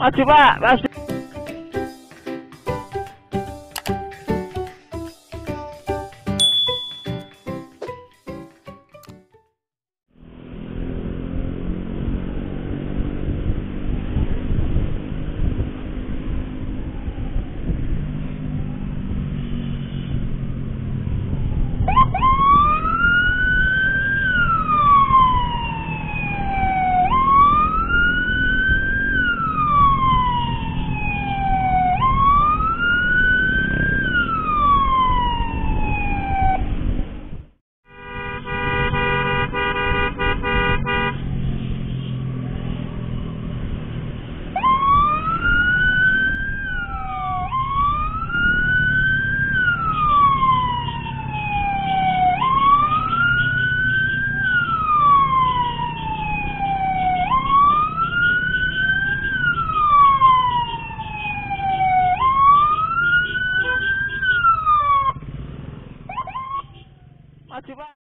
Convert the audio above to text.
Ativar! Aduh, Pak.